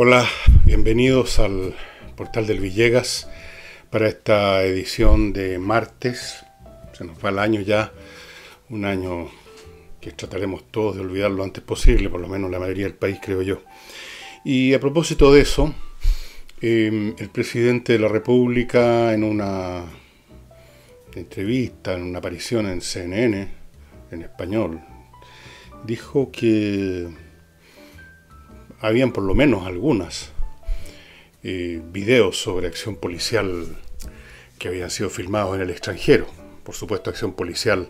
Hola, bienvenidos al portal del Villegas para esta edición de martes. Se nos va el año ya, un año que trataremos todos de olvidar lo antes posible, por lo menos la mayoría del país creo yo. Y a propósito de eso, em, el presidente de la República en una entrevista, en una aparición en CNN, en español, dijo que habían por lo menos algunas eh, videos sobre acción policial que habían sido filmados en el extranjero. Por supuesto, acción policial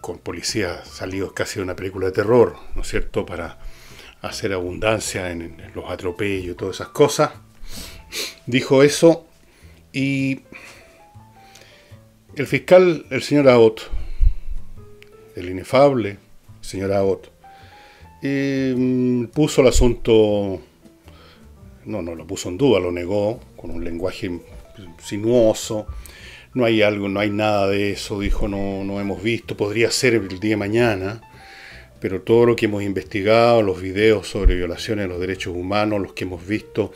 con policías salidos casi de una película de terror, ¿no es cierto?, para hacer abundancia en, en los atropellos y todas esas cosas. Dijo eso y el fiscal, el señor Abbott, el inefable señor Abbott, Mm, puso el asunto, no, no lo puso en duda, lo negó con un lenguaje sinuoso. No hay algo, no hay nada de eso, dijo, no, no hemos visto, podría ser el día de mañana, pero todo lo que hemos investigado, los videos sobre violaciones de los derechos humanos, los que hemos visto,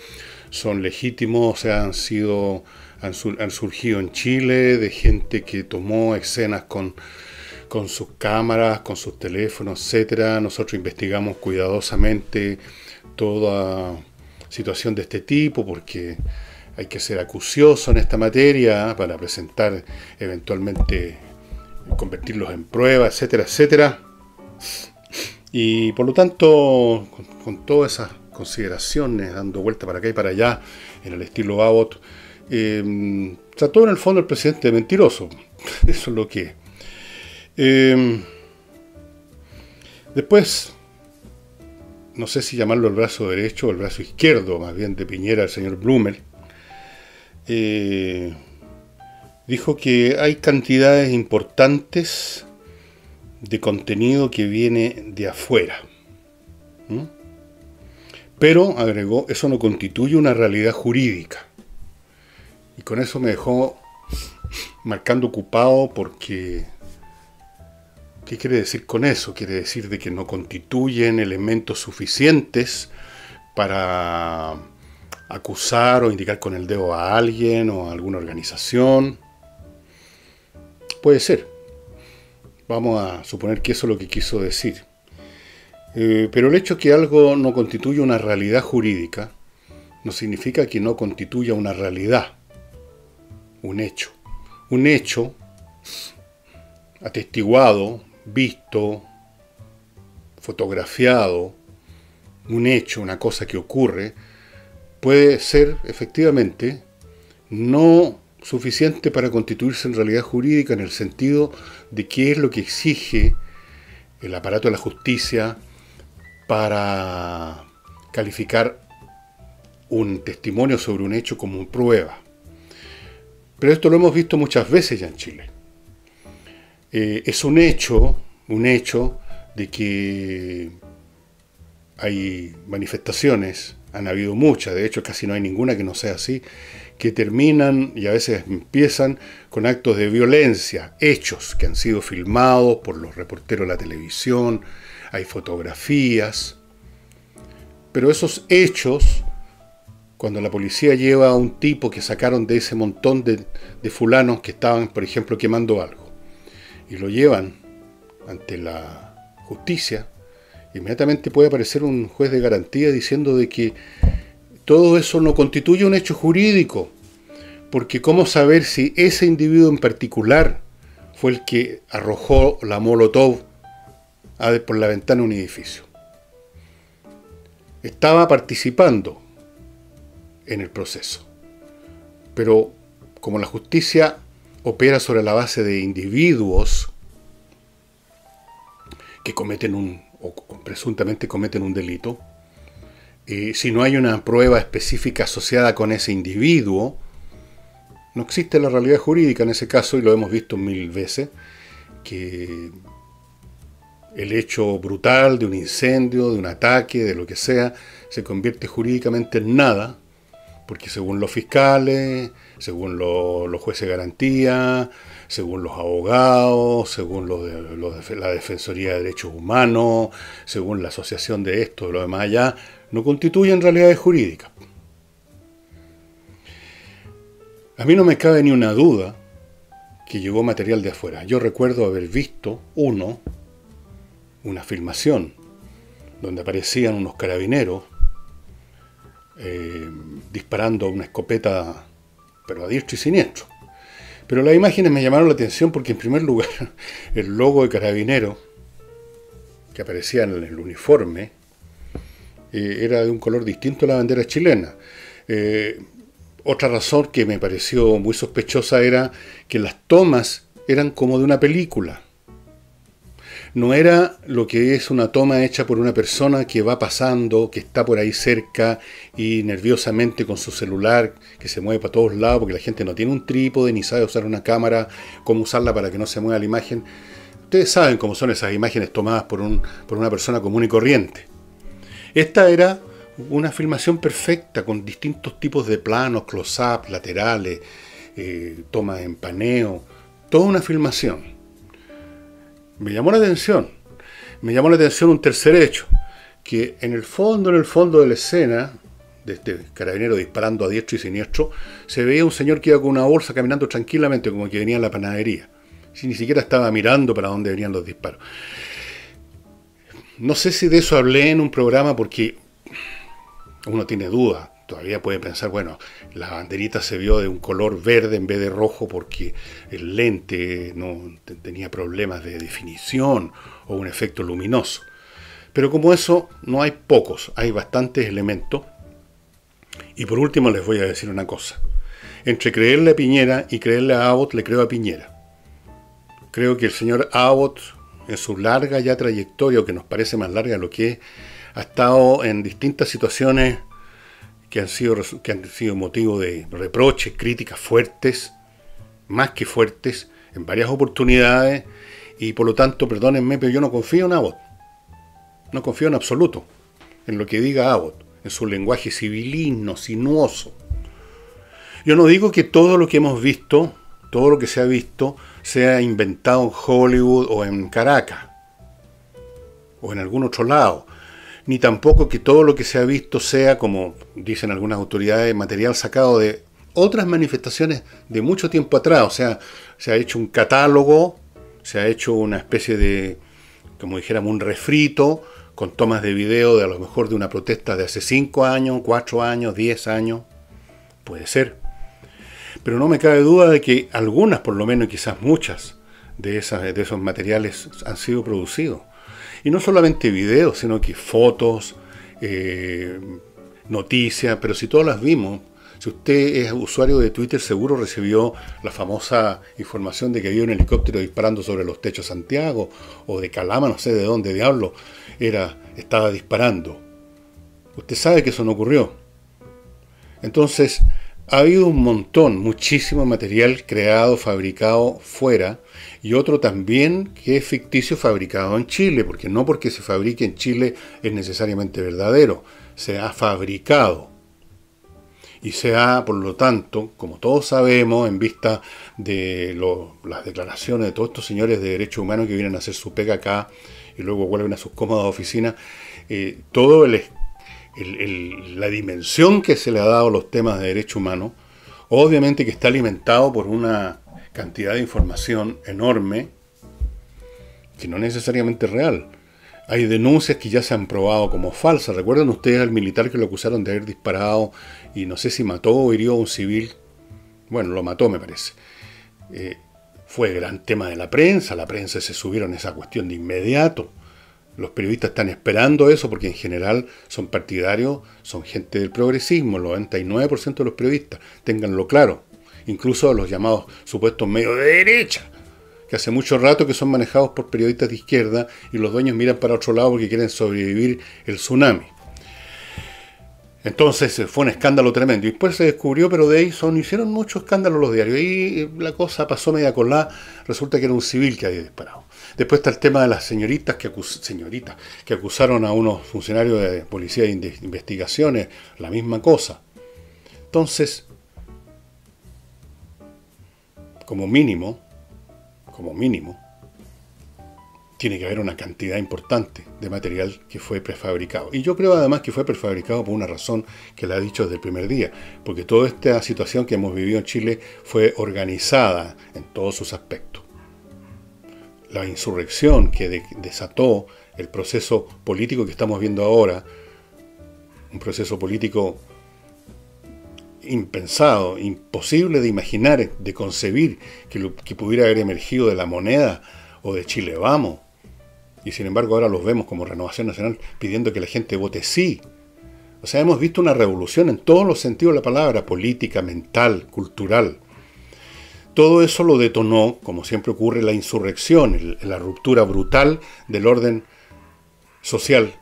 son legítimos, o han sido, han surgido en Chile de gente que tomó escenas con con sus cámaras, con sus teléfonos, etcétera. Nosotros investigamos cuidadosamente toda situación de este tipo porque hay que ser acucioso en esta materia para presentar eventualmente convertirlos en pruebas, etcétera, etcétera. Y por lo tanto, con, todas esas consideraciones, dando vuelta para acá y para allá, en el estilo Abbott, eh, trató en el fondo el presidente de mentiroso. Eso es lo que Em, después, no sé si llamarlo el brazo derecho o el brazo izquierdo, más bien de Piñera, el señor Blumer, eh, dijo que hay cantidades importantes de contenido que viene de afuera. Pero, agregó, eso no constituye una realidad jurídica. Y con eso me dejó marcando ocupado porque ¿Qué quiere decir con eso? Quiere decir de que no constituyen elementos suficientes para acusar o indicar con el dedo a alguien o a alguna organización. Puede ser. Vamos a suponer que eso es lo que quiso decir. Eh, pero el hecho de que algo no constituya una realidad jurídica no significa que no constituya una realidad, un hecho. Un hecho atestiguado, visto, fotografiado, un hecho, una cosa que ocurre, puede ser efectivamente no suficiente para constituirse en realidad jurídica en el sentido de qué es lo que exige el aparato de la justicia para calificar un testimonio sobre un hecho como prueba. Pero esto lo hemos visto muchas veces ya en Chile. Eh, es un hecho, un hecho de que hay manifestaciones, han habido muchas, de hecho casi no hay ninguna que no sea así, que terminan y a veces empiezan con actos de violencia, hechos que han sido filmados por los reporteros de la televisión, hay fotografías, pero esos hechos, cuando la policía lleva a un tipo que sacaron de ese montón de, de fulanos que estaban, por ejemplo, quemando algo, y lo llevan ante la justicia, inmediatamente puede aparecer un juez de garantía diciendo de que todo eso no constituye un hecho jurídico, porque ¿cómo saber si ese individuo en particular fue el que arrojó la Molotov por la ventana de un edificio? Estaba participando en el proceso, pero como la justicia opera sobre la base de individuos que cometen un, o presuntamente cometen un delito, eh, si no hay una prueba específica asociada con ese individuo, no existe la realidad jurídica en ese caso, y lo hemos visto mil veces, que el hecho brutal de un incendio, de un ataque, de lo que sea, se convierte jurídicamente en nada, porque según los fiscales, según los jueces de garantía, según los abogados, según de, la Defensoría de Derechos Humanos, según la asociación de esto, de lo demás allá, no constituyen realidades jurídicas. A mí no me cabe ni una duda que llegó material de afuera. Yo recuerdo haber visto uno, una filmación, donde aparecían unos carabineros eh, disparando una escopeta, pero a diestro y siniestro. Pero las imágenes me llamaron la atención porque en primer lugar el logo de carabinero que aparecía en el uniforme eh, era de un color distinto a la bandera chilena. Eh, otra razón que me pareció muy sospechosa era que las tomas eran como de una película no era lo que es una toma hecha por una persona que va pasando, que está por ahí cerca y nerviosamente con su celular, que se mueve para todos lados porque la gente no tiene un trípode ni sabe usar una cámara, cómo usarla para que no se mueva la imagen. Ustedes saben cómo son esas imágenes tomadas por, un, por una persona común y corriente. Esta era una filmación perfecta con distintos tipos de planos, close-up, laterales, eh, tomas en paneo, toda una filmación. Me llamó la atención, me llamó la atención un tercer hecho, que en el fondo, en el fondo de la escena, de este carabinero disparando a diestro y siniestro, se veía un señor que iba con una bolsa caminando tranquilamente como que venía a la panadería. Si ni siquiera estaba mirando para dónde venían los disparos. No sé si de eso hablé en un programa porque uno tiene dudas todavía puede pensar, bueno, la banderita se vio de un color verde en vez de rojo porque el lente no tenía problemas de definición o un efecto luminoso. Pero como eso no hay pocos, hay bastantes elementos. Y por último les voy a decir una cosa. Entre creerle a Piñera y creerle a Abbott, le creo a Piñera. Creo que el señor Abbott, en su larga ya trayectoria, o que nos parece más larga lo que es, ha estado en distintas situaciones que han sido, que han sido motivo de reproches, críticas fuertes, más que fuertes, en varias oportunidades, y por lo tanto, perdónenme, pero yo no confío en Abbott. No confío en absoluto en lo que diga Abbott, en su lenguaje civilino, sinuoso. Yo no digo que todo lo que hemos visto, todo lo que se ha visto, sea inventado en Hollywood o en Caracas, o en algún otro lado ni tampoco que todo lo que se ha visto sea, como dicen algunas autoridades, material sacado de otras manifestaciones de mucho tiempo atrás. O sea, se ha hecho un catálogo, se ha hecho una especie de, como dijéramos, un refrito con tomas de video de a lo mejor de una protesta de hace 5 años, 4 años, 10 años. Puede ser. Pero no me cabe duda de que algunas, por lo menos, quizás muchas, de, esas, de esos materiales han sido producidos. Y no solamente videos, sino que fotos, eh, noticias, pero si todas las vimos, si usted es usuario de Twitter, seguro recibió la famosa información de que había un helicóptero disparando sobre los techos de Santiago o de Calama, no sé de dónde diablo, era, estaba disparando. Usted sabe que eso no ocurrió. Entonces, ha habido un montón, muchísimo material creado, fabricado fuera y otro también que es ficticio fabricado en Chile, porque no porque se fabrique en Chile es necesariamente verdadero, se ha fabricado. Y se ha, por lo tanto, como todos sabemos, en vista de las declaraciones de todos estos señores de derechos humanos que vienen a hacer su pega acá y luego vuelven a sus cómodas oficinas, eh, todo la dimensión que se le ha dado a los temas de derechos humanos, obviamente que está alimentado por una cantidad de información enorme que no necesariamente es real. Hay denuncias que ya se han probado como falsas. ¿Recuerdan ustedes al militar que lo acusaron de haber disparado y no sé si mató o hirió a un civil? Bueno, lo mató me parece. Eh, fue gran tema de la prensa, la prensa se subieron a esa cuestión de inmediato. Los periodistas están esperando eso porque en general son partidarios, son gente del progresismo, el 99% de los periodistas, ténganlo claro incluso los llamados supuestos medios de derecha, que hace mucho rato que son manejados por periodistas de izquierda y los dueños miran para otro lado porque quieren sobrevivir el tsunami. Entonces fue un escándalo tremendo. Y después se descubrió, pero de ahí son, hicieron mucho escándalo los diarios. Y la cosa pasó media colada. Resulta que era un civil que había disparado. Después está el tema de las señoritas que, señoritas que acusaron a unos funcionarios de policía de investigaciones. La misma cosa Entonces, como mínimo, como mínimo, tiene que haber una cantidad importante de material que fue prefabricado. Y yo creo además que fue prefabricado por una razón que la he dicho desde el primer día, porque toda esta situación que hemos vivido en Chile fue organizada en todos sus aspectos. La insurrección que desató el proceso político que estamos viendo ahora, un proceso político impensado, imposible de imaginar, de concebir que, pudiera haber emergido de la moneda o de Chile Vamos, y sin embargo ahora los vemos como Renovación Nacional pidiendo que la gente vote sí. O sea, hemos visto una revolución en todos los sentidos de la palabra, política, mental, cultural. Todo eso lo detonó, como siempre ocurre, la insurrección, la ruptura brutal del orden social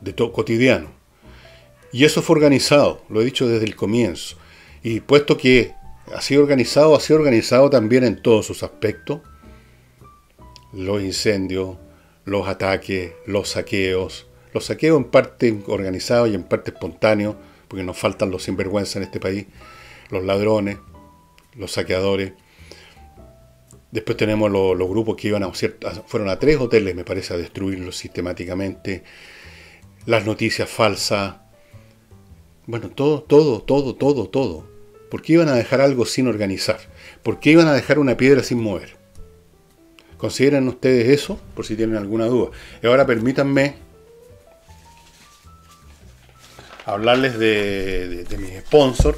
de todo cotidiano. Y eso fue organizado, lo he dicho desde el comienzo. Y puesto que ha sido organizado, ha sido organizado también en todos sus aspectos. Los incendios, los ataques, los saqueos, los saqueos en parte organizados y en parte espontáneos, porque nos faltan los sinvergüenzas en este país, los ladrones, los saqueadores. Después tenemos los, grupos que iban a, fueron a tres hoteles, me parece, a destruirlos sistemáticamente. Las noticias falsas. Bueno, todo, todo, todo, todo, todo. ¿Por qué iban a dejar algo sin organizar? ¿Por qué iban a dejar una piedra sin mover? ¿Consideran ustedes eso? Por si tienen alguna duda. Y ahora permítanme hablarles de, de, mis sponsors.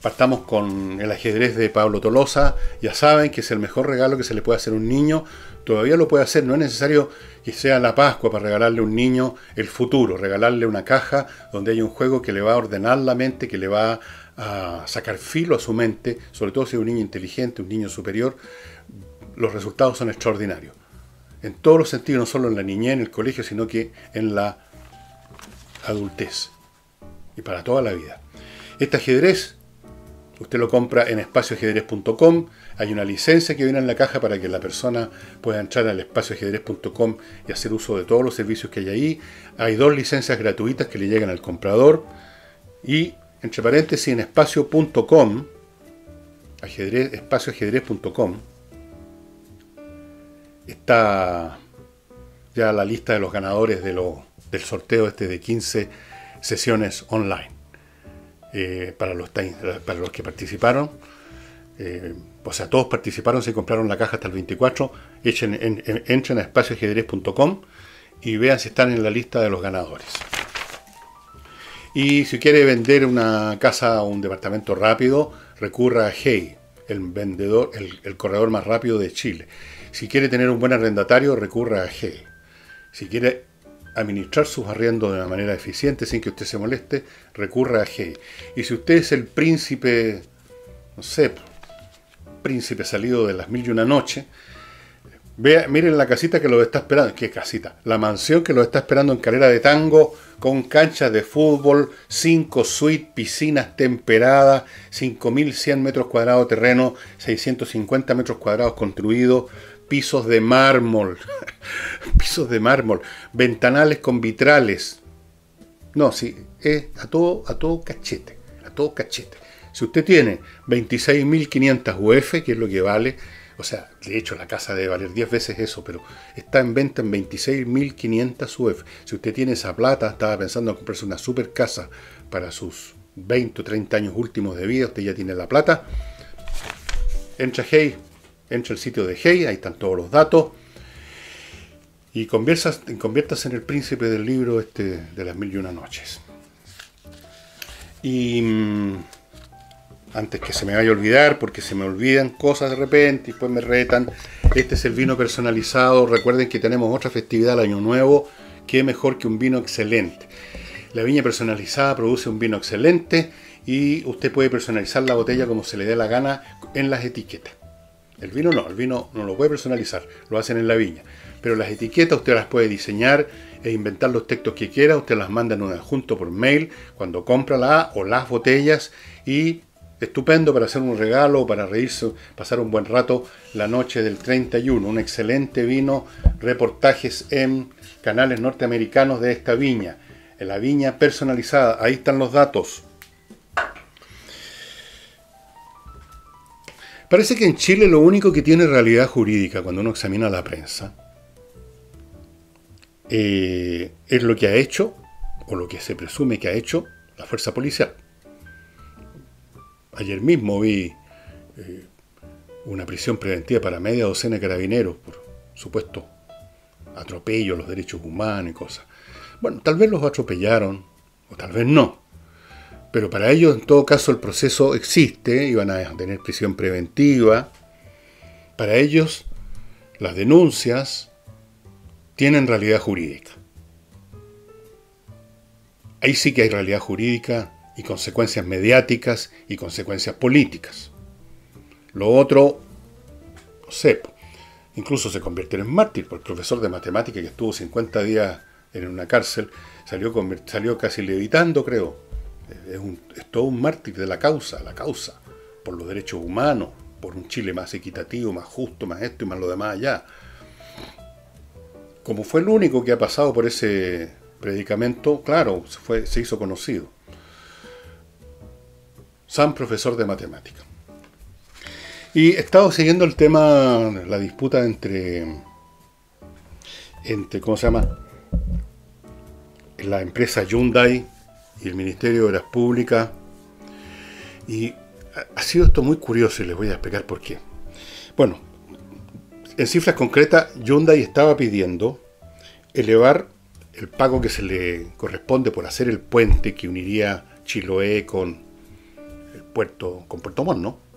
Partamos con el ajedrez de Pablo Tolosa. Ya saben que es el mejor regalo que se le puede hacer a un niño. Todavía lo puede hacer, no es necesario que sea la Pascua para regalarle a un niño el futuro, regalarle una caja donde hay un juego que le va a ordenar la mente, que le va a sacar filo a su mente, sobre todo si es un niño inteligente, un niño superior, los resultados son extraordinarios. En todos los sentidos, no solo en la niñez, en el colegio, sino que en la adultez. Y para toda la vida. Este ajedrez, usted lo compra en espacioajedrez.com. Hay una licencia que viene en la caja para que la persona pueda entrar al espacioajedrez.com y hacer uso de todos los servicios que hay ahí. Hay dos licencias gratuitas que le llegan al comprador. Y, entre paréntesis, en espacio.com, espacioajedrez.com, está ya la lista de los ganadores de del sorteo este de 15 sesiones online. Eh, para, los, para los que participaron, eh, o sea, todos participaron, se compraron la caja hasta el 24, echen, entren a espacioajedrez.com y vean si están en la lista de los ganadores. Y si quiere vender una casa o un departamento rápido, recurra a Hey, el vendedor, el corredor más rápido de Chile. Si quiere tener un buen arrendatario, recurra a G. Si quiere administrar sus arriendos de una manera eficiente sin que usted se moleste, recurra a G. Y si usted es el príncipe, no sé, príncipe salido de las mil y una noche, miren la casita que lo está esperando. ¿Qué casita? La mansión que lo está esperando en Calera de Tango, con canchas de fútbol, cinco suites, piscinas temperadas, 5.100 metros cuadrados de terreno, 650 metros cuadrados construidos, pisos de mármol, pisos de mármol, ventanales con vitrales. No, sí, es a todo, a todo cachete, a todo cachete. Si usted tiene 26.500 UF, que es lo que vale, o sea, de hecho la casa debe valer 10 veces eso, pero está en venta en 26.500 UF. Si usted tiene esa plata, estaba pensando en comprarse una super casa para sus 20 o 30 años últimos de vida, usted ya tiene la plata, entra Hey, entra al sitio de Hey, ahí están todos los datos. Y conviertas, en el príncipe del libro este de las mil y una noches. Y mm, antes que se me vaya a olvidar, porque se me olvidan cosas de repente y después me retan, este es el vino personalizado. Recuerden que tenemos otra festividad al Año Nuevo. Qué mejor que un vino excelente. La viña personalizada produce un vino excelente y usted puede personalizar la botella como se le dé la gana en las etiquetas. El vino no, el vino no lo puede personalizar, lo hacen en la viña. Pero las etiquetas usted las puede diseñar e inventar los textos que quiera, usted las manda en un adjunto por mail cuando compra la o las botellas y estupendo para hacer un regalo, para reírse, pasar un buen rato la noche del 31. Un excelente vino, reportajes en canales norteamericanos de esta viña. En la viña personalizada, ahí están los datos. Parece que en Chile lo único que tiene realidad jurídica cuando uno examina la prensa eh, es lo que ha hecho, o lo que se presume que ha hecho, la fuerza policial. Ayer mismo vi eh, una prisión preventiva para media docena de carabineros por supuesto atropello a los derechos humanos y cosas. Bueno, tal vez los atropellaron, o tal vez no. Pero para ellos, en todo caso, el proceso existe, iban a tener prisión preventiva. Para ellos, las denuncias tienen realidad jurídica. Ahí sí que hay realidad jurídica y consecuencias mediáticas y consecuencias políticas. Lo otro, no incluso se convierte en mártir, porque el profesor de matemática que estuvo 50 días en una cárcel salió, salió casi levitando, creo. Es, es todo un mártir de la causa, la causa, por los derechos humanos, por un Chile más equitativo, más justo, más esto y más lo demás allá. Como fue el único que ha pasado por ese predicamento, claro, se, fue, se hizo conocido. San profesor de matemática. Y he estado siguiendo el tema, la disputa entre, entre ¿cómo se llama? La empresa Hyundai y el Ministerio de Obras Públicas. Y ha sido esto muy curioso y les voy a explicar por qué. Bueno, en cifras concretas, Hyundai estaba pidiendo elevar el pago que se le corresponde por hacer el puente que uniría Chiloé con puerto, con Puerto Montt, ¿no?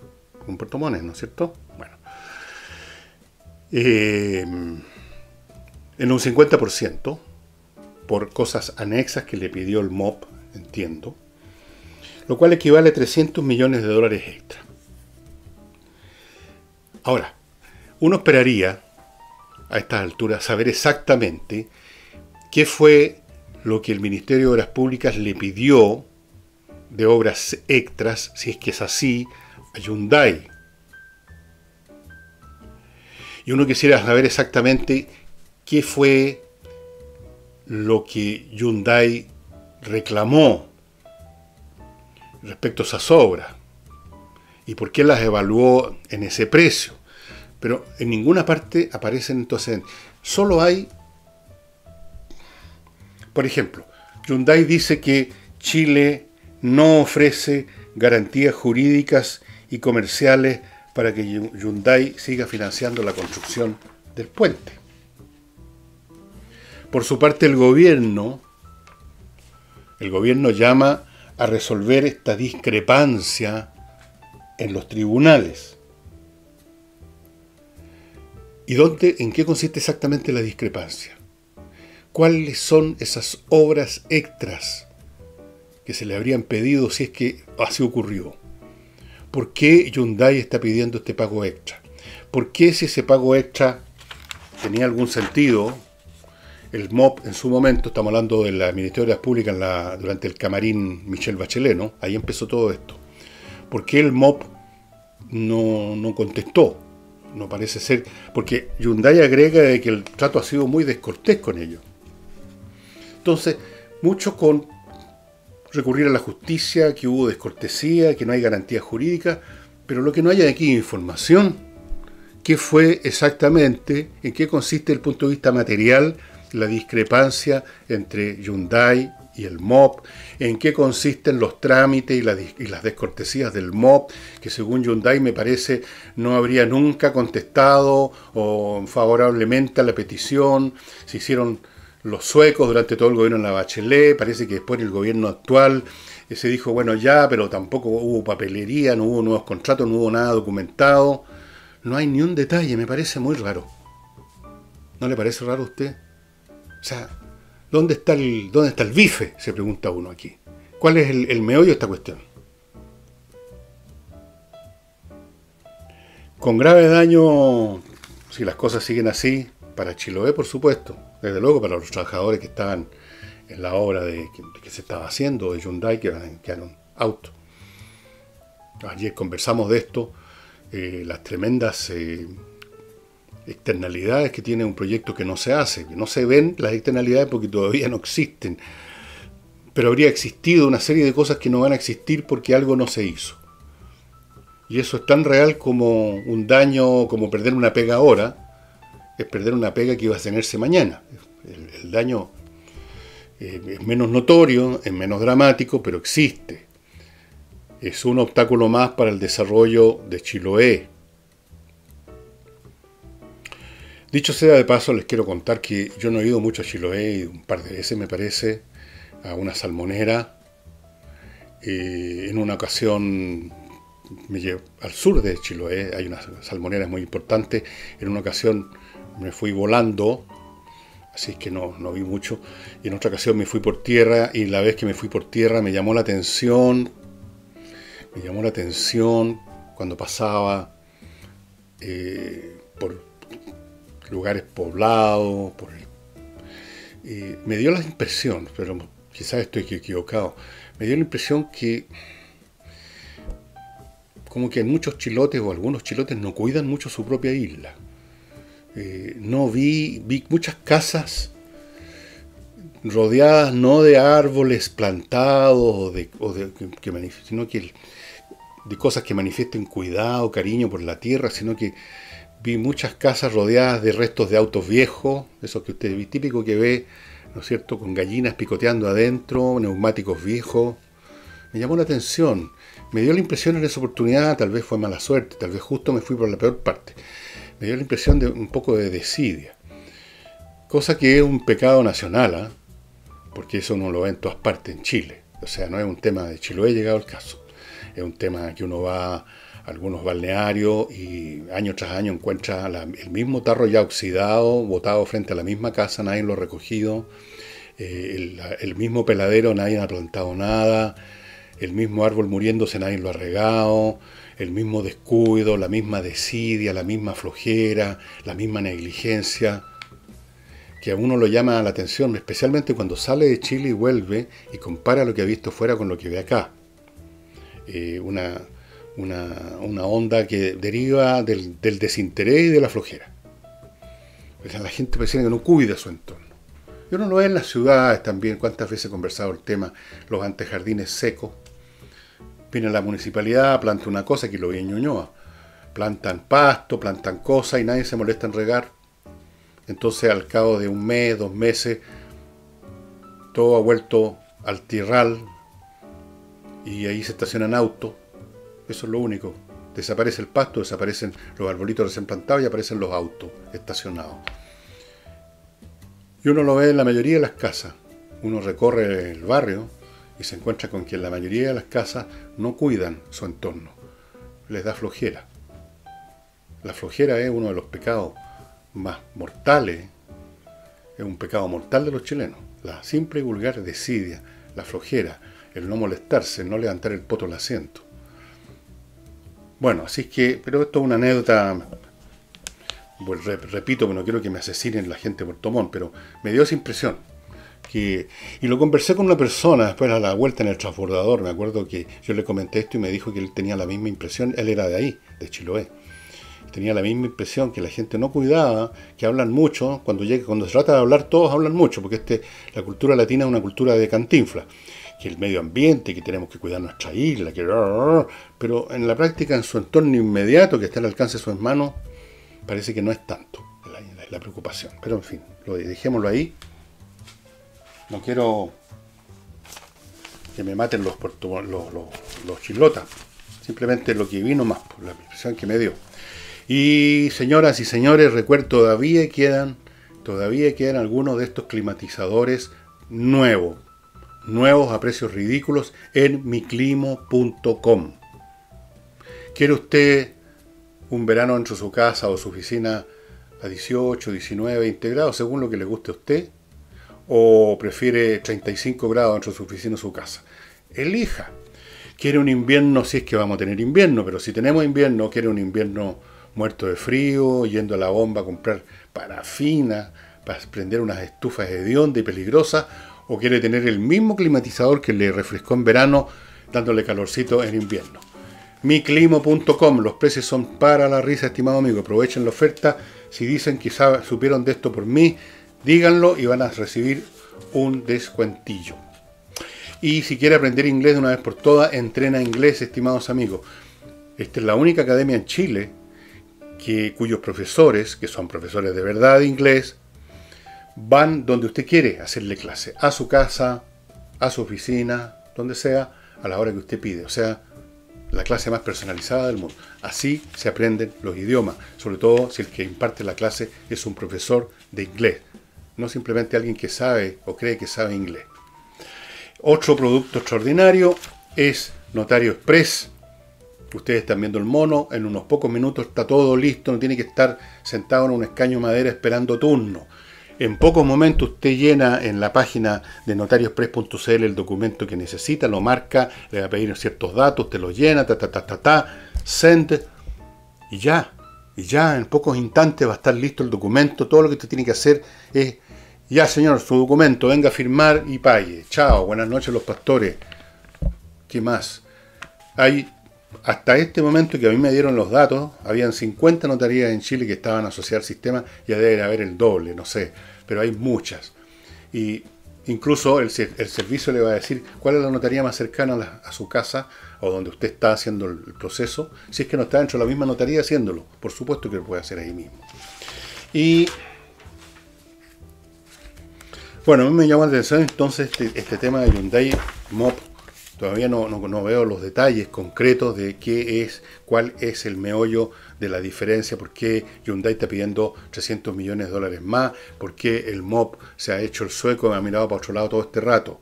con Puerto Montt, ¿no es cierto? Bueno. Eh, en un 50% por cosas anexas que le pidió el MOP, entiendo, lo cual equivale a 300 millones de dólares extra. Ahora, uno esperaría a estas alturas saber exactamente qué fue lo que el Ministerio de Obras Públicas le pidió de obras extras, si es que es así, Hyundai. Y uno quisiera saber exactamente qué fue lo que Hyundai reclamó respecto a esas obras y por qué las evaluó en ese precio. Pero en ninguna parte aparecen entonces, solo hay, por ejemplo, Hyundai dice que Chile no ofrece garantías jurídicas y comerciales para que Hyundai siga financiando la construcción del puente. Por su parte, el gobierno, el gobierno llama a resolver esta discrepancia en los tribunales. ¿Y dónde, en qué consiste exactamente la discrepancia? ¿Cuáles son esas obras extras que se le habrían pedido si es que así ocurrió? ¿Por qué Hyundai está pidiendo este pago extra? ¿Por qué si ese pago extra tenía algún sentido? El MOP en su momento, estamos hablando del Ministerio de las Públicas durante el camarín Michel Bachelet, ¿no? Ahí empezó todo esto. ¿Por qué el MOP no, no contestó? No parece ser. Porque Hyundai agrega que el trato ha sido muy descortés con ellos. Entonces, muchos con recurrir a la justicia, que hubo descortesía, que no hay garantía jurídica, pero lo que no hay aquí es información. ¿Qué fue exactamente, en qué consiste el punto de vista material la discrepancia entre Hyundai y el MOP, en qué consisten los trámites y, las descortesías del MOP, que según Hyundai me parece no habría nunca contestado o favorablemente a la petición, se hicieron los suecos durante todo el gobierno de la Bachelet, parece que después el gobierno actual eh, se dijo, bueno, ya, pero tampoco hubo papelería, no hubo nuevos contratos, no hubo nada documentado. No hay ni un detalle, me parece muy raro. ¿No le parece raro a usted? O sea, ¿dónde está el, dónde está el bife? Se pregunta uno aquí. ¿Cuál es el, el meollo de esta cuestión? Con grave daño, si las cosas siguen así, para Chiloé, por supuesto, desde luego para los trabajadores que estaban en la obra de, que, se estaba haciendo de Hyundai, que eran auto. Ayer conversamos de esto, eh, las tremendas eh, externalidades que tiene un proyecto que no se hace, que no se ven las externalidades porque todavía no existen, pero habría existido una serie de cosas que no van a existir porque algo no se hizo. Y eso es tan real como un daño, como perder una pega ahora, es perder una pega que iba a tenerse mañana. El, daño eh, es menos notorio, es menos dramático, pero existe. Es un obstáculo más para el desarrollo de Chiloé. Dicho sea de paso, les quiero contar que yo no he ido mucho a Chiloé, un par de veces me parece, a una salmonera. Eh, en una ocasión me llevo al sur de Chiloé, hay unas salmoneras muy importantes. En una ocasión me fui volando, así que no, no vi mucho. Y en otra ocasión me fui por tierra y la vez que me fui por tierra me llamó la atención, me llamó la atención cuando pasaba eh, por lugares poblados, por me dio la impresión, pero quizás estoy equivocado, me dio la impresión que como que muchos chilotes o algunos chilotes no cuidan mucho su propia isla. Eh, no vi, vi muchas casas rodeadas no de árboles plantados o de, que, sino que de cosas que manifiesten cuidado, cariño por la tierra, sino que vi muchas casas rodeadas de restos de autos viejos, esos que usted ve, típico que ve, ¿no es cierto?, con gallinas picoteando adentro, neumáticos viejos. Me llamó la atención, me dio la impresión en esa oportunidad, tal vez fue mala suerte, tal vez justo me fui por la peor parte me dio la impresión de un poco de desidia. Cosa que es un pecado nacional, ¿ah? porque eso uno lo ve en todas partes en Chile. O sea, no es un tema de Chiloé llegado el caso. Es un tema que uno va a algunos balnearios y año tras año encuentra el mismo tarro ya oxidado, botado frente a la misma casa, nadie lo ha recogido. Eh, el, el, mismo peladero, nadie ha plantado nada. El mismo árbol muriéndose, nadie lo ha regado el mismo descuido, la misma desidia, la misma flojera, la misma negligencia, que a uno lo llama la atención, especialmente cuando sale de Chile y vuelve y compara lo que ha visto fuera con lo que ve acá. Eh, una, una, onda que deriva del, desinterés y de la flojera. la gente parece que no cuida su entorno. Y uno lo ve en las ciudades también, cuántas veces he conversado el tema, los antejardines secos, Viene la municipalidad, planta una cosa, que lo vi en Ñuñoa. Plantan pasto, plantan cosas y nadie se molesta en regar. Entonces al cabo de un mes, dos meses, todo ha vuelto al tierral y ahí se estacionan autos. Eso es lo único. Desaparece el pasto, desaparecen los arbolitos recién plantados y aparecen los autos estacionados. Y uno lo ve en la mayoría de las casas. Uno recorre el barrio y se encuentra con que la mayoría de las casas no cuidan su entorno, les da flojera. La flojera es uno de los pecados más mortales, es un pecado mortal de los chilenos. La simple y vulgar desidia, la flojera, el no molestarse, el no levantar el poto al asiento. Bueno, así que, pero esto es una anécdota, repito que no quiero que me asesinen la gente por Tomón, pero me dio esa impresión y lo conversé con una persona después a la vuelta en el transbordador. Me acuerdo que yo le comenté esto y me dijo que él tenía la misma impresión. Él era de ahí, de Chiloé. Tenía la misma impresión que la gente no cuidaba, que hablan mucho. Cuando, llega, cuando se trata de hablar, todos hablan mucho, porque este, la cultura latina es una cultura de cantinfla. Que el medio ambiente, que tenemos que cuidar nuestra isla, que. Pero en la práctica, en su entorno inmediato, que está al alcance de sus manos, parece que no es tanto la, la preocupación. Pero en fin, lo, dejémoslo ahí. No quiero que me maten los, los, chilotas. Simplemente lo que vino más, por la impresión que me dio. Y señoras y señores, recuerdo, todavía quedan, todavía quedan algunos de estos climatizadores nuevos, nuevos a precios ridículos en miclimo.com. ¿Quiere usted un verano dentro de su casa o su oficina a 18, 19, 20 grados, según lo que le guste a usted? O prefiere 35 grados dentro de su oficina o su casa. Elija. Quiere un invierno, si es que vamos a tener invierno, pero si tenemos invierno, quiere un invierno muerto de frío, yendo a la bomba a comprar parafina para prender unas estufas hediondas y peligrosas, o quiere tener el mismo climatizador que le refrescó en verano, dándole calorcito en invierno. Miclimo.com, los precios son para la risa, estimado amigo. Aprovechen la oferta. Si dicen que supieron de esto por mí, díganlo y van a recibir un descuentillo. Y si quiere aprender inglés de una vez por todas, entrena inglés, estimados amigos. Esta es la única academia en Chile que, cuyos profesores, que son profesores de verdad de inglés, van donde usted quiere hacerle clase, a su casa, a su oficina, donde sea, a la hora que usted pide. O sea, la clase más personalizada del mundo. Así se aprenden los idiomas, sobre todo si el que imparte la clase es un profesor de inglés, no simplemente alguien que sabe o cree que sabe inglés. Otro producto extraordinario es Notario Express. Ustedes están viendo el mono, en unos pocos minutos está todo listo, no tiene que estar sentado en un escaño de madera esperando turno. En pocos momentos usted llena en la página de notarioexpress.cl el documento que necesita, lo marca, le va a pedir ciertos datos, te lo llena, ta ta ta ta ta, send y ya. Y ya en pocos instantes va a estar listo el documento. Todo lo que usted tiene que hacer es, ya señor, su documento, venga a firmar y pague. Chao, buenas noches los pastores. ¿Qué más? Hay, hasta este momento que a mí me dieron los datos, habían 50 notarías en Chile que estaban asociadas al sistema, ya debe haber el doble, no sé, pero hay muchas. Y incluso el, servicio le va a decir cuál es la notaría más cercana a, su casa o donde usted está haciendo el proceso, si es que no está dentro de la misma notaría haciéndolo. Por supuesto que lo puede hacer ahí mismo. Y bueno, a mí me llama la atención entonces este, este tema de Hyundai Mop Todavía no, no, veo los detalles concretos de qué es, cuál es el meollo de la diferencia, por qué Hyundai está pidiendo 300 millones de dólares más, por qué el MOP se ha hecho el sueco y ha mirado para otro lado todo este rato.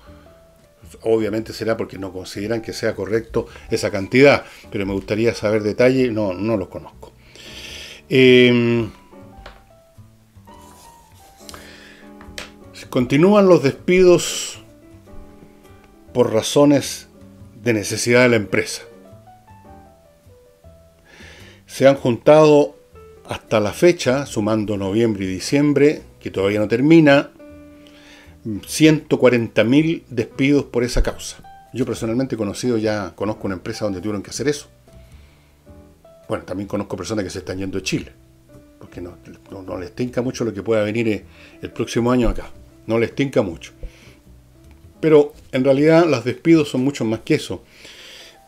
Obviamente será porque no consideran que sea correcto esa cantidad, pero me gustaría saber detalles, no, no los conozco. Em, continúan los despidos por razones de necesidad de la empresa. Se han juntado hasta la fecha, sumando noviembre y diciembre, que todavía no termina, 140.000 despidos por esa causa. Yo personalmente he conocido ya, conozco una empresa donde tuvieron que hacer eso. Bueno, también conozco personas que se están yendo de Chile, porque no, les tinca mucho lo que pueda venir eh, el próximo año acá. No les tinca mucho. Pero en realidad los despidos son mucho más que eso.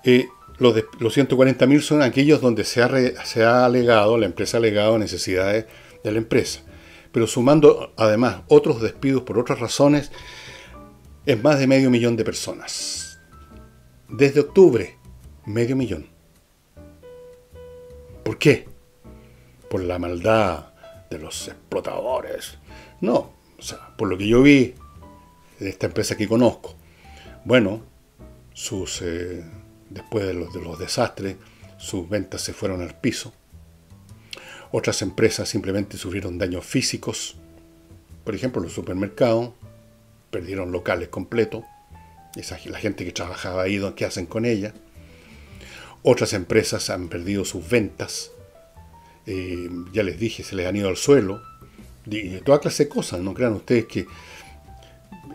Eh, los, los 140.000 son aquellos donde se ha, se ha alegado, la empresa ha alegado necesidades de la empresa. Pero sumando además otros despidos por otras razones, es más de medio millón de personas. Desde octubre, medio millón. ¿Por qué? Por la maldad de los explotadores. No, por lo que yo vi, de esta empresa que conozco. Bueno, sus, eh, después de los, de los desastres, sus ventas se fueron al piso. Otras empresas simplemente sufrieron daños físicos. Por ejemplo, los supermercados perdieron locales completos. La gente que trabajaba ahí, ¿qué hacen con ella? Otras empresas han perdido sus ventas. Eh, ya les dije, se les han ido al suelo. Y toda clase de cosas. No crean ustedes que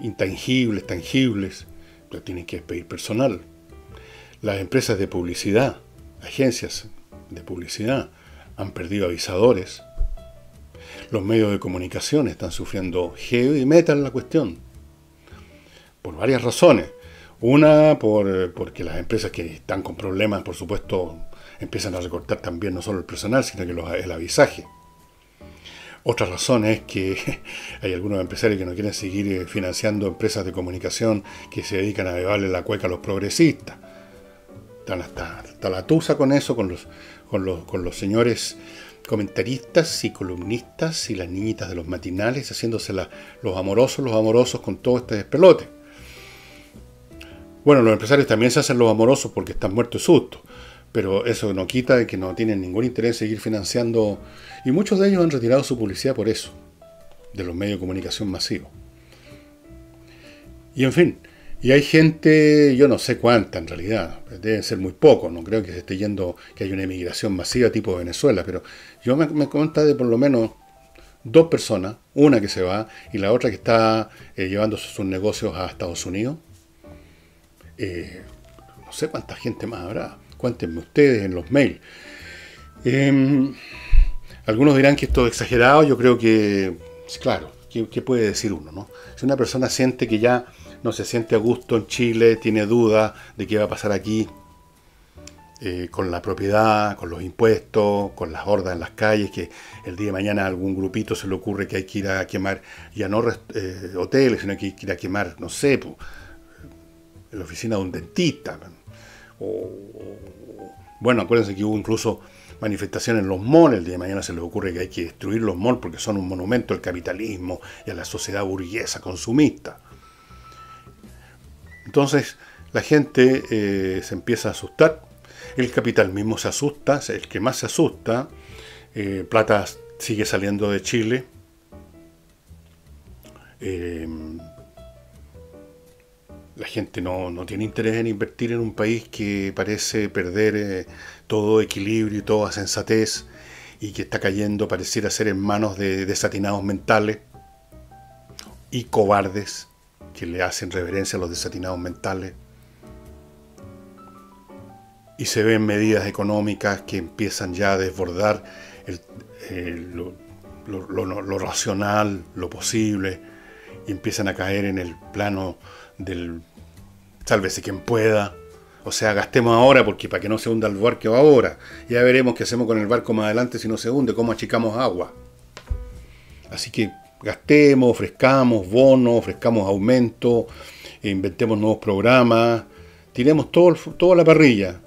intangibles, tangibles, pero tienen que pedir personal. Las empresas de publicidad, agencias de publicidad, han perdido avisadores. Los medios de comunicación están sufriendo heavy metal la cuestión. Por varias razones. Una, por, porque las empresas que están con problemas, por supuesto, empiezan a recortar también no solo el personal, sino que el avisaje. Otra razón es que hay algunos empresarios que no quieren seguir eh, financiando empresas de comunicación que se dedican a beberle la cueca a los progresistas. Están hasta, la tusa con eso, con los, con los, con los señores comentaristas y columnistas y las niñitas de los matinales haciéndose los amorosos, los amorosos con todo este despelote. Bueno, los empresarios también se hacen los amorosos porque están muertos de susto, pero eso no quita de que no tienen ningún interés en seguir financiando y muchos de ellos han retirado su publicidad por eso, de los medios de comunicación masivos. Y en fin, y hay gente, yo no sé cuánta en realidad, deben ser muy pocos, no creo que se esté yendo, que haya una emigración masiva tipo Venezuela, pero yo me, me cuenta de por lo menos dos personas, una que se va y la otra que está eh, llevando sus negocios a Estados Unidos. Eh, no sé cuánta gente más habrá, cuéntenme ustedes en los mails. Em, algunos dirán que esto es exagerado, yo creo que, claro, ¿qué, puede decir uno? No? Si una persona siente que ya no se siente a gusto en Chile, tiene dudas de qué va a pasar aquí, eh, con la propiedad, con los impuestos, con las hordas en las calles, que el día de mañana a algún grupito se le ocurre que hay que ir a quemar ya no eh, hoteles, sino que hay que ir a quemar, no sé, la oficina de un dentista. Bueno, acuérdense que hubo incluso manifestaciones en los malls, el día de mañana se les ocurre que hay que destruir los malls porque son un monumento al capitalismo y a la sociedad burguesa consumista. Entonces la gente eh, se empieza a asustar el capital mismo se asusta, el que más se asusta. Eh, plata sigue saliendo de Chile. Eh, la gente no, tiene interés en invertir en un país que parece perder eh, todo equilibrio y toda sensatez y que está cayendo, pareciera ser en manos de desatinados mentales y cobardes que le hacen reverencia a los desatinados mentales. Y se ven medidas económicas que empiezan ya a desbordar eh, lo, racional, lo posible, y empiezan a caer en el plano del sálvese quien pueda. O sea, gastemos ahora porque para que no se hunda el barco ahora. Ya veremos qué hacemos con el barco más adelante si no se hunde, cómo achicamos agua. Así que gastemos, ofrezcamos bonos, ofrezcamos aumento, inventemos nuevos programas, tiremos todo, toda la parrilla.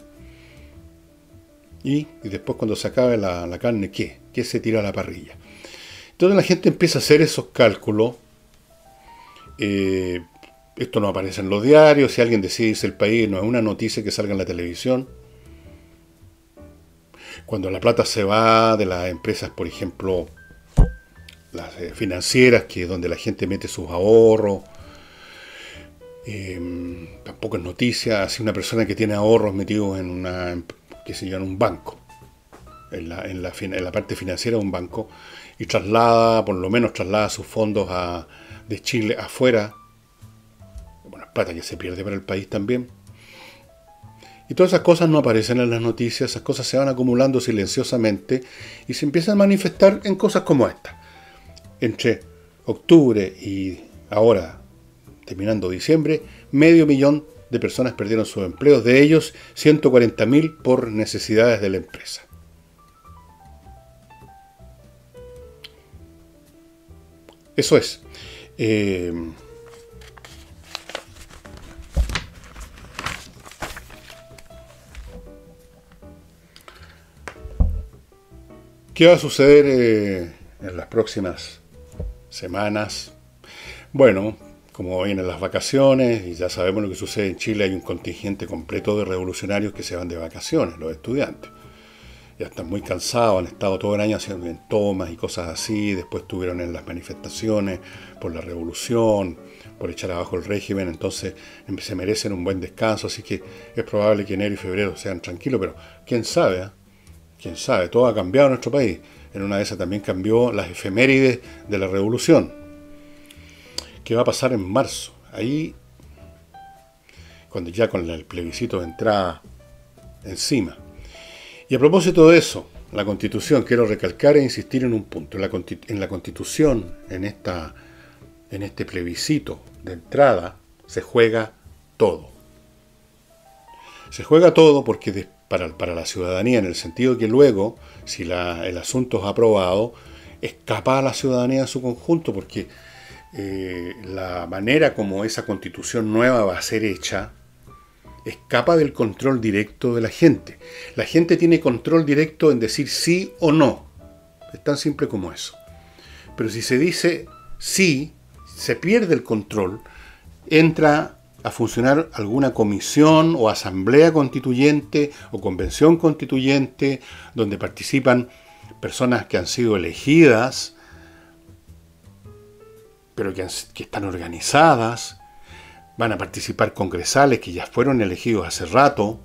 Y, después cuando se acabe la, carne, ¿qué? ¿Qué se tira a la parrilla? Entonces la gente empieza a hacer esos cálculos. Eh, esto no aparece en los diarios. Si alguien decide irse el país, no es una noticia que salga en la televisión. Cuando la plata se va de las empresas, por ejemplo, las eh, financieras, que es donde la gente mete sus ahorros, eh, tampoco es noticia. Si una persona que tiene ahorros metidos en una que se en un banco, en la, en, la, parte financiera de un banco, y traslada, por lo menos traslada sus fondos a, de Chile afuera, plata que se pierde para el país también. Y todas esas cosas no aparecen en las noticias, esas cosas se van acumulando silenciosamente y se empiezan a manifestar en cosas como esta. Entre octubre y ahora, terminando diciembre, medio millón de personas perdieron sus empleos, de ellos 140.000 por necesidades de la empresa. Eso es. Eh, ¿Qué va a suceder eh, en las próximas semanas? Bueno, como vienen las vacaciones y ya sabemos lo que sucede en Chile, hay un contingente completo de revolucionarios que se van de vacaciones, los estudiantes. Ya están muy cansados, han estado todo el año haciendo tomas y cosas así, después estuvieron en las manifestaciones por la revolución, por echar abajo el régimen, entonces em, se merecen un buen descanso, así que es probable que enero y febrero sean tranquilos, pero quién sabe, ¿eh? Quién sabe, todo ha cambiado en nuestro país. En una de esas también cambió las efemérides de la revolución ¿Qué va a pasar en marzo. Ahí, cuando ya con el plebiscito de entrada encima. Y a propósito de eso, la constitución, quiero recalcar e insistir en un punto. En la, constitución, en, esta, en este plebiscito de entrada, se juega todo. Se juega todo porque para, para, la ciudadanía, en el sentido que luego, si el asunto es aprobado, escapa a la ciudadanía en su conjunto, porque eh, la manera como esa constitución nueva va a ser hecha escapa del control directo de la gente. La gente tiene control directo en decir sí o no. Es tan simple como eso. Pero si se dice sí, se pierde el control, entra a funcionar alguna comisión o asamblea constituyente o convención constituyente donde participan personas que han sido elegidas pero que, están organizadas, van a participar congresales que ya fueron elegidos hace rato,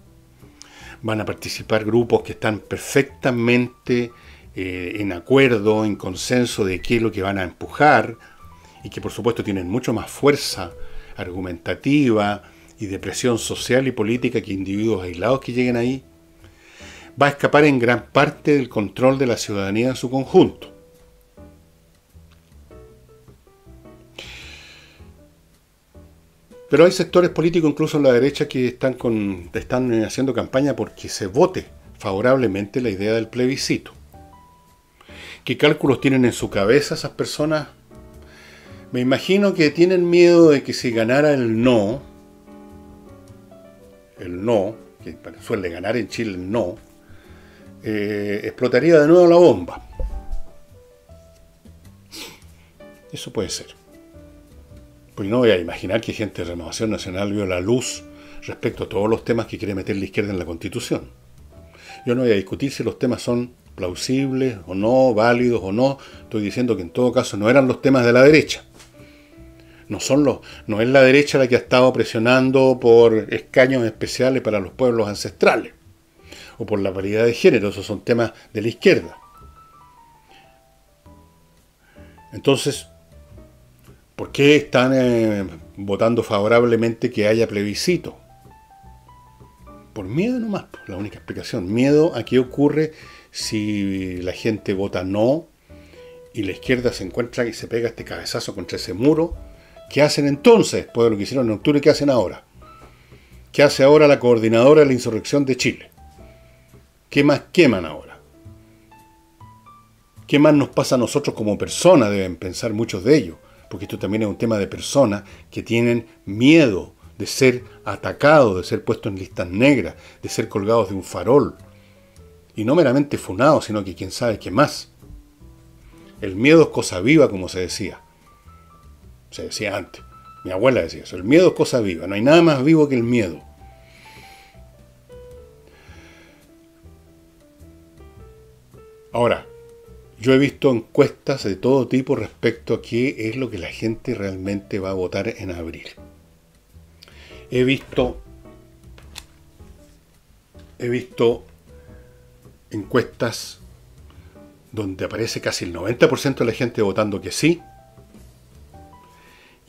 van a participar grupos que están perfectamente eh, en acuerdo, en consenso de qué es lo que van a empujar y que por supuesto tienen mucho más fuerza argumentativa y de presión social y política que individuos aislados que lleguen ahí, va a escapar en gran parte del control de la ciudadanía en su conjunto. Pero hay sectores políticos, incluso en la derecha, que están, están haciendo campaña porque se vote favorablemente la idea del plebiscito. ¿Qué cálculos tienen en su cabeza esas personas? Me imagino que tienen miedo de que si ganara el no, el no, que suele ganar en Chile el no, eh, explotaría de nuevo la bomba. Eso puede ser. Pues no voy a imaginar que gente de Renovación Nacional vio la luz respecto a todos los temas que quiere meter la izquierda en la Constitución. Yo no voy a discutir si los temas son plausibles o no, válidos o no. Estoy diciendo que en todo caso no eran los temas de la derecha. No, son los, no es la derecha la que ha estado presionando por escaños especiales para los pueblos ancestrales o por la variedad de género. Esos son temas de la izquierda. Entonces, ¿por qué están eh, votando favorablemente que haya plebiscito? Por miedo nomás, la única explicación. Miedo a qué ocurre si la gente vota no y la izquierda se encuentra y se pega este cabezazo contra ese muro. ¿Qué hacen entonces, después de lo que hicieron en octubre, qué hacen ahora? ¿Qué hace ahora la coordinadora de la insurrección de Chile? ¿Qué más queman ahora? ¿Qué más nos pasa a nosotros como personas? Deben pensar muchos de ellos, porque esto también es un tema de personas que tienen miedo de ser atacados, de ser puestos en listas negras, de ser colgados de un farol. Y no meramente funados, sino que quién sabe qué más. El miedo es cosa viva, como se decía. Se decía antes. Mi abuela decía eso. El miedo es cosa viva. No hay nada más vivo que el miedo. Ahora, yo he visto encuestas de todo tipo respecto a qué es lo que la gente realmente va a votar en abril. He visto he visto encuestas donde aparece casi el 90% de la gente votando que sí.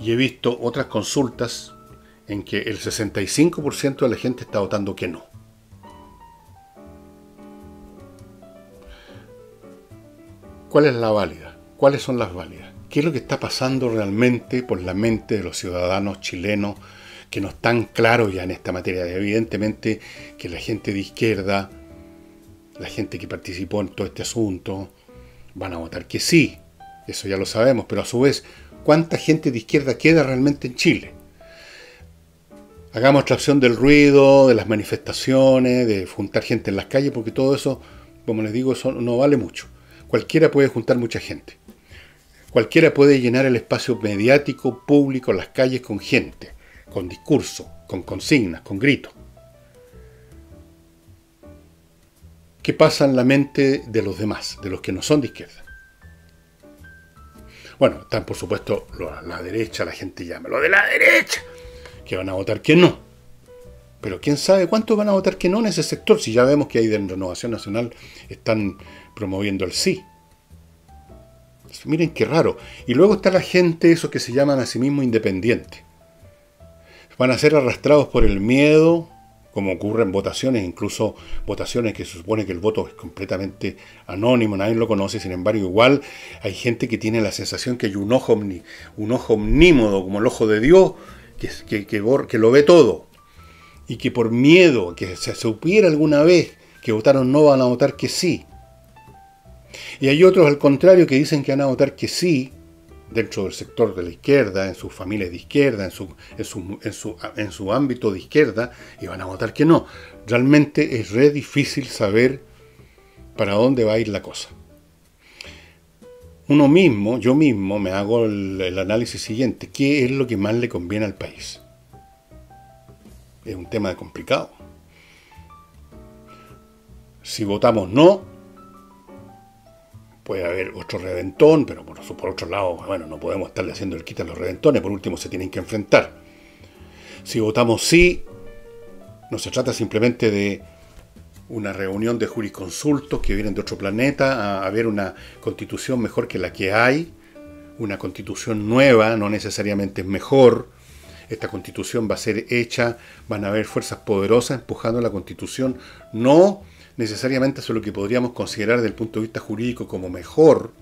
Y he visto otras consultas en que el 65% de la gente está votando que no. ¿Cuál es la válida? ¿Cuáles son las válidas? ¿Qué es lo que está pasando realmente por la mente de los ciudadanos chilenos que no están claros ya en esta materia? Evidentemente que la gente de izquierda, la gente que participó en todo este asunto, van a votar que sí, eso ya lo sabemos, pero a su vez, ¿cuánta gente de izquierda queda realmente en Chile? Hagamos la opción del ruido, de las manifestaciones, de juntar gente en las calles, porque todo eso, como les digo, eso no vale mucho. Cualquiera puede juntar mucha gente. Cualquiera puede llenar el espacio mediático, público, las calles con gente, con discurso, con consignas, con gritos. ¿Qué pasa en la mente de los demás, de los que no son de izquierda? Bueno, están por supuesto la derecha, la gente llama, lo de la derecha, que van a votar que no. Pero quién sabe cuántos van a votar que no en ese sector, si ya vemos que hay de Renovación Nacional están promoviendo el sí. Miren qué raro. Y luego está la gente, esos que se llaman a sí mismos independientes. Van a ser arrastrados por el miedo, como ocurre en votaciones, incluso votaciones que se supone que el voto es completamente anónimo, nadie lo conoce, sin embargo, igual hay gente que tiene la sensación que hay un ojo, un ojo omnímodo, como el ojo de Dios, que, que, que, lo ve todo. Y que por miedo, que se supiera alguna vez que votaron no, van a votar que sí. Y hay otros, al contrario, que dicen que van a votar que sí, dentro del sector de la izquierda, en sus familias de izquierda, en su, en su, ámbito de izquierda, y van a votar que no. Realmente es re difícil saber para dónde va a ir la cosa. Uno mismo, yo mismo, me hago el, el análisis siguiente. ¿Qué es lo que más le conviene al país? Es un tema complicado. Si votamos no, puede haber otro reventón, pero por, por otro lado, bueno, no podemos estarle haciendo el quita a los reventones, por último se tienen que enfrentar. Si votamos sí, no se trata simplemente de una reunión de jurisconsultos que vienen de otro planeta a, ver una constitución mejor que la que hay, una constitución nueva, no necesariamente es mejor. Esta constitución va a ser hecha, van a haber fuerzas poderosas empujando la constitución, no necesariamente eso es lo que podríamos considerar desde el punto de vista jurídico como mejor,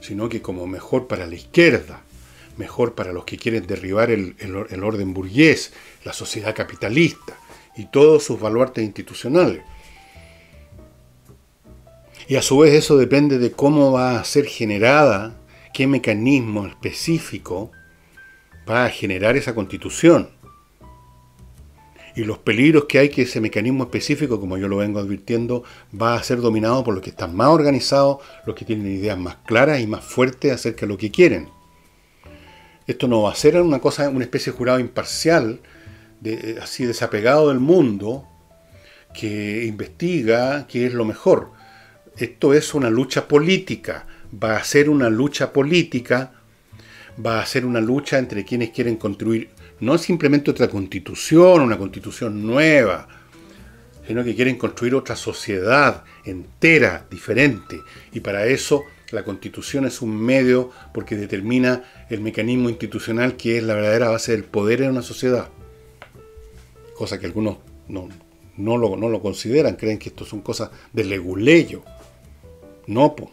sino que como mejor para la izquierda, mejor para los que quieren derribar el, el orden burgués, la sociedad capitalista y todos sus baluartes institucionales. Y a su vez eso depende de cómo va a ser generada, qué mecanismo específico va a generar esa constitución. Y los peligros que hay que ese mecanismo específico, como yo lo vengo advirtiendo, va a ser dominado por los que están más organizados, los que tienen ideas más claras y más fuertes acerca de lo que quieren. Esto no va a ser una cosa, una especie de jurado imparcial, de, así desapegado del mundo, que investiga qué es lo mejor esto es una lucha política, va a ser una lucha política, va a ser una lucha entre quienes quieren construir no simplemente otra constitución, una constitución nueva, sino que quieren construir otra sociedad entera, diferente. Y para eso la constitución es un medio porque determina el mecanismo institucional que es la verdadera base del poder en una sociedad. Cosa que algunos no, no, lo, no lo consideran, creen que esto son cosas de leguleyo. No, po.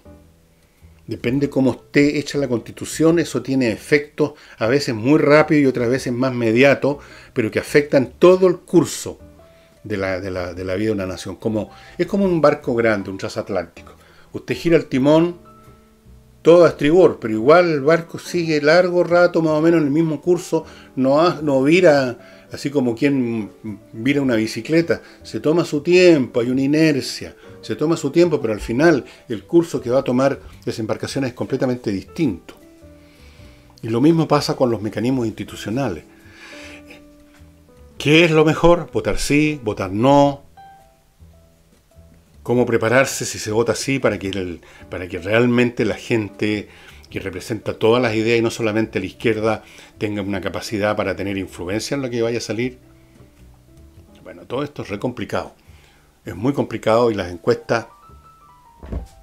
Depende cómo esté hecha la constitución, eso tiene efectos a veces muy rápido y otras veces más mediato, pero que afectan todo el curso de la, de la, vida de una nación. Como, es como un barco grande, un transatlántico. Usted gira el timón todo a estribor, pero igual el barco sigue largo rato, más o menos en el mismo curso, no, no vira así como quien vira una bicicleta, se toma su tiempo, hay una inercia se toma su tiempo, pero al final el curso que va a tomar esa embarcación es completamente distinto. Y lo mismo pasa con los mecanismos institucionales. ¿Qué es lo mejor? Votar sí, votar no. ¿Cómo prepararse si se vota sí para que, para que realmente la gente que representa todas las ideas y no solamente la izquierda tenga una capacidad para tener influencia en lo que vaya a salir? Bueno, todo esto es re complicado es muy complicado y las encuestas,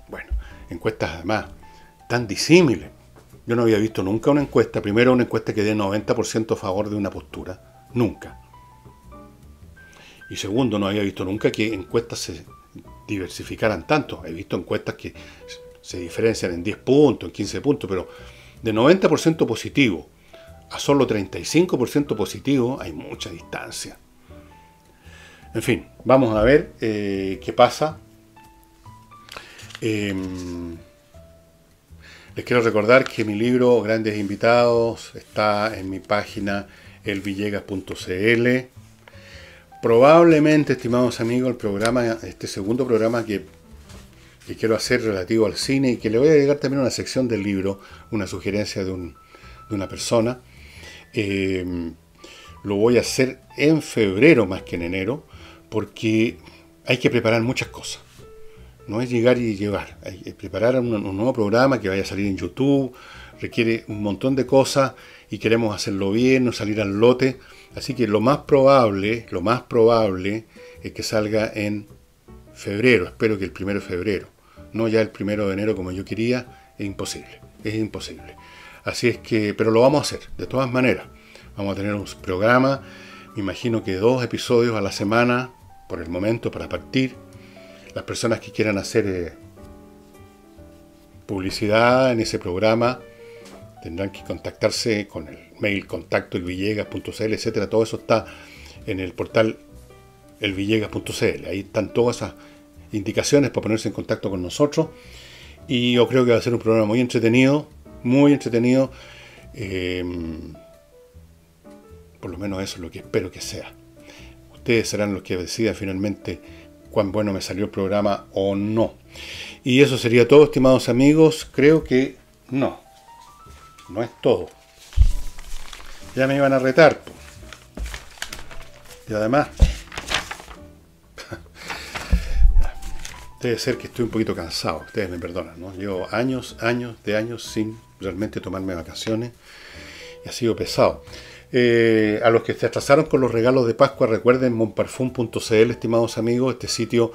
bueno, encuestas además tan disímiles. Yo no había visto nunca una encuesta, primero una encuesta que dé 90% a favor de una postura, nunca. Y segundo, no había visto nunca que encuestas se diversificaran tanto. He visto encuestas que se diferencian en 10 puntos, en 15 puntos, pero de 90% positivo a solo 35% positivo hay mucha distancia. En fin, vamos a ver eh, qué pasa. Em, les quiero recordar que mi libro Grandes Invitados está en mi página elvillegas.cl. Probablemente, estimados amigos, el programa, este segundo programa que, quiero hacer relativo al cine y que le voy a llegar también una sección del libro, una sugerencia de, una persona. Em, lo voy a hacer en febrero más que en enero porque hay que preparar muchas cosas. No es llegar y llevar. Hay que preparar un, nuevo programa que vaya a salir en YouTube. Requiere un montón de cosas y queremos hacerlo bien, no salir al lote. Así que lo más probable, lo más probable es que salga en febrero. Espero que el primero de febrero. No ya el primero de enero como yo quería. Es imposible. Es imposible. Así es que, pero lo vamos a hacer, de todas maneras. Vamos a tener un programa, me imagino que dos episodios a la semana, por el momento para partir. Las personas que quieran hacer eh, publicidad en ese programa tendrán que contactarse con el mail contacto elvillegas.cl, etcétera. Todo eso está en el portal elvillegas.cl. Ahí están todas esas indicaciones para ponerse en contacto con nosotros. Y yo creo que va a ser un programa muy entretenido, muy entretenido. Eh, por lo menos eso es lo que espero que sea. Ustedes serán los que decidan finalmente cuán bueno me salió el programa o no. Y eso sería todo, estimados amigos. Creo que no. No es todo. Ya me iban a retar. Y además... Debe ser que estoy un poquito cansado. Ustedes me perdonan, ¿no? Llevo años, años de años sin realmente tomarme vacaciones. Y ha sido pesado. Eh, a los que se atrasaron con los regalos de Pascua, recuerden monparfum.cl, estimados amigos, este sitio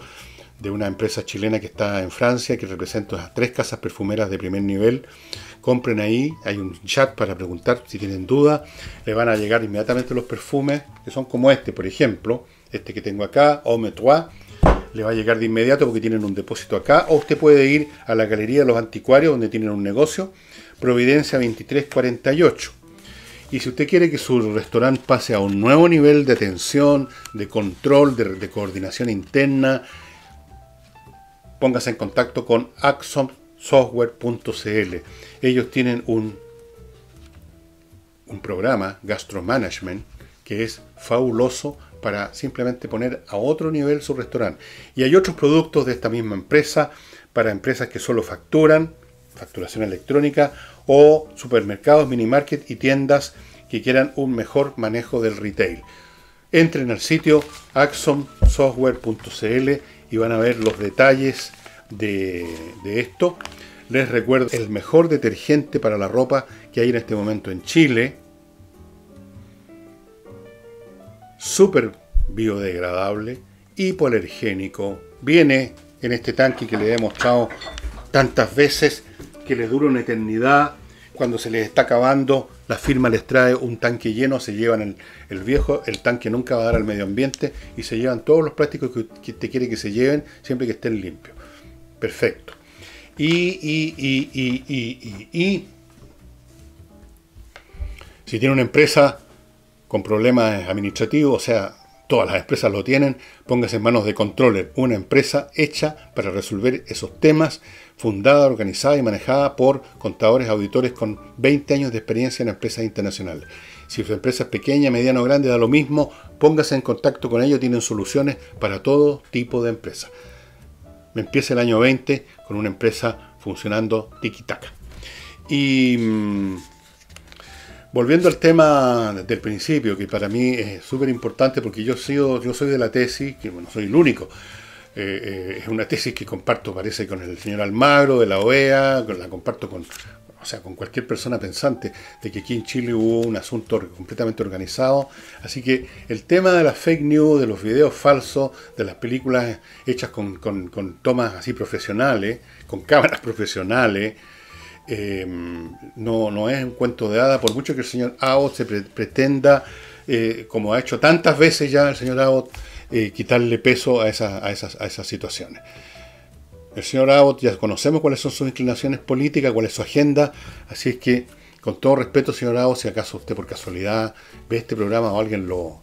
de una empresa chilena que está en Francia, que representa a tres casas perfumeras de primer nivel. Compren ahí, hay un chat para preguntar si tienen duda. Le van a llegar inmediatamente los perfumes, que son como este, por ejemplo, este que tengo acá, Homme Trois. Le va a llegar de inmediato porque tienen un depósito acá. O usted puede ir a la Galería de los Anticuarios, donde tienen un negocio, Providencia 2348 Y si usted quiere que su restaurante pase a un nuevo nivel de atención, de control, de, coordinación interna, póngase en contacto con axonsoftware.cl. Ellos tienen un, un programa, Gastromanagement, que es fabuloso para simplemente poner a otro nivel su restaurante. Y hay otros productos de esta misma empresa para empresas que solo facturan, facturación electrónica, o supermercados, mini market y tiendas que quieran un mejor manejo del retail. Entren al sitio axonsoftware.cl y van a ver los detalles de, de esto. Les recuerdo el mejor detergente para la ropa que hay en este momento en Chile súper biodegradable, hipoalergénico, viene en este tanque que le he mostrado tantas veces que le dura una eternidad. Cuando se les está acabando, la firma les trae un tanque lleno, se llevan el, viejo, el tanque nunca va a dar al medio ambiente y se llevan todos los plásticos que, te quiere que se lleven, siempre que estén limpios. Perfecto. Y, y, y, y si tiene una empresa con problemas administrativos, o sea, todas las empresas lo tienen, póngase en manos de Controller, una empresa hecha para resolver esos temas, fundada, organizada y manejada por contadores auditores con 20 años de experiencia en empresas internacionales. Si su empresa es pequeña, mediana o grande, da lo mismo, póngase en contacto con ellos, tienen soluciones para todo tipo de empresas. Me empieza el año 20 con una empresa funcionando tiki-taka. Y mm, Volviendo al tema del principio, que para mí es súper importante porque yo soy de la tesis, que bueno, soy el único, eh, eh, es una tesis que comparto, parece, con el señor Almagro de la OEA, la comparto con, o sea, con cualquier persona pensante, de que aquí en Chile hubo un asunto completamente organizado. Así que el tema de las fake news, de los videos falsos, de las películas hechas con, con tomas así profesionales, con cámaras profesionales, Em, no, no es un cuento de hada, por mucho que el señor Abbott se pretenda, eh, como ha hecho tantas veces ya el señor Abbott, quitarle peso a, esas, situaciones. El señor Abbott ya conocemos cuáles son sus inclinaciones políticas, cuál es su agenda, así es que, con todo respeto, señor Abbott, si acaso usted por casualidad ve este programa o alguien lo,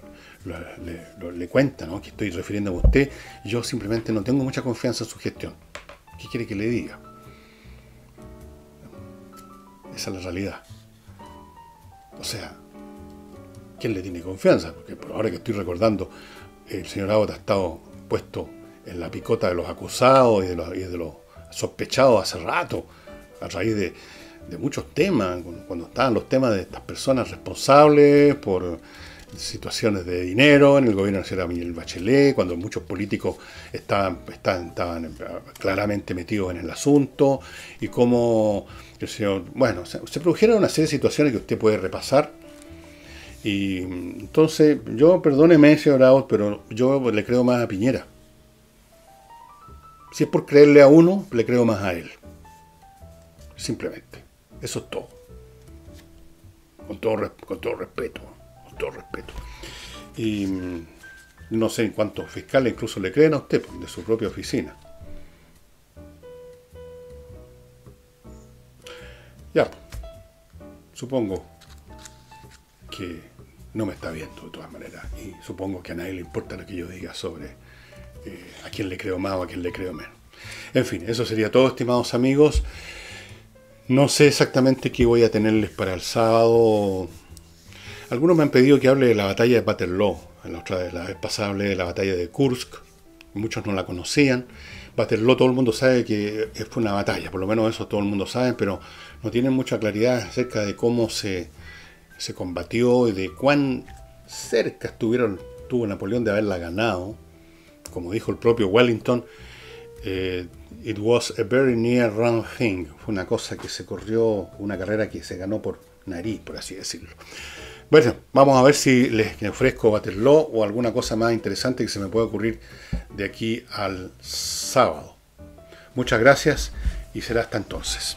le, cuenta, ¿no? que estoy refiriendo a usted, yo simplemente no tengo mucha confianza en su gestión. ¿Qué quiere que le diga? Esa es la realidad. O sea, ¿quién le tiene confianza? Porque por ahora que estoy recordando, el señor Abbott ha estado puesto en la picota de los acusados y de los, sospechados hace rato, a raíz de, muchos temas, cuando estaban los temas de estas personas responsables por situaciones de dinero en el gobierno nacional Miguel Bachelet, cuando muchos políticos estaban, claramente metidos en el asunto, y cómo bueno, se, produjeron una serie de situaciones que usted puede repasar. Y entonces, yo, perdóneme, señor Abbott, pero yo le creo más a Piñera. Si es por creerle a uno, le creo más a él. Simplemente. Eso es todo. Con todo, con todo respeto. Con todo respeto. Y mm, no sé en cuántos fiscales incluso le creen a usted, de su propia oficina. Ya, supongo que no me está viendo de todas maneras y supongo que a nadie le importa lo que yo diga sobre eh, a quién le creo más o a quién le creo menos. En fin, eso sería todo, estimados amigos. No sé exactamente qué voy a tenerles para el sábado. Algunos me han pedido que hable de la batalla de Waterloo. La, otra, la vez pasada hablé de la batalla de Kursk. Muchos no la conocían. Waterloo todo el mundo sabe que fue una batalla, por lo menos eso todo el mundo sabe, pero no tienen mucha claridad acerca de cómo se, combatió y de cuán cerca estuvieron, tuvo Napoleón de haberla ganado. Como dijo el propio Wellington, eh, it was a very near run thing. Fue una cosa que se corrió, una carrera que se ganó por nariz, por así decirlo. Bueno, vamos a ver si les ofrezco Waterloo o alguna cosa más interesante que se me pueda ocurrir de aquí al sábado. Muchas gracias y será hasta entonces.